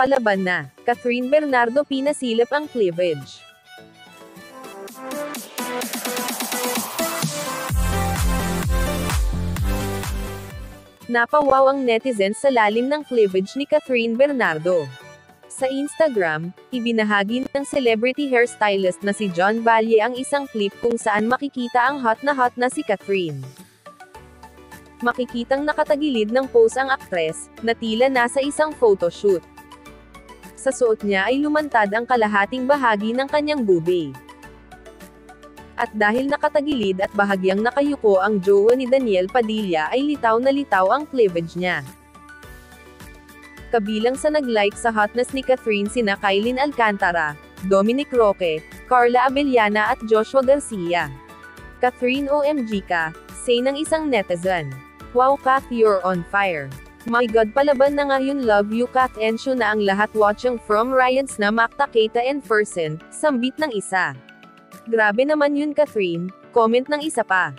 Palaban na, Catherine Bernardo pinasilip ang cleavage. Napawaw ang netizens sa lalim ng cleavage ni Catherine Bernardo. Sa Instagram, ibinahagi ng celebrity hairstylist na si John Valle ang isang clip kung saan makikita ang hot na hot na si Catherine. Makikitang nakatagilid ng pose ang aktres, na tila nasa isang photoshoot. Sa suot niya ay lumantad ang kalahating bahagi ng kanyang bube. At dahil nakatagilid at bahagyang nakayuko ang jowa ni Daniel Padilla ay litaw na litaw ang cleavage niya. Kabilang sa nag-like sa hotness ni Catherine sina Kailin Alcantara, Dominic Roque, Carla Abellana at Joshua Garcia. Catherine OMG ka, say ng isang netizen. Wow Kath you're on fire. My God palaban na ngayon love you Kath ensure na ang lahat watching from Ryan's na Makta Keita and Fersen, sambit ng isa. Grabe naman yun Catherine, comment ng isa pa.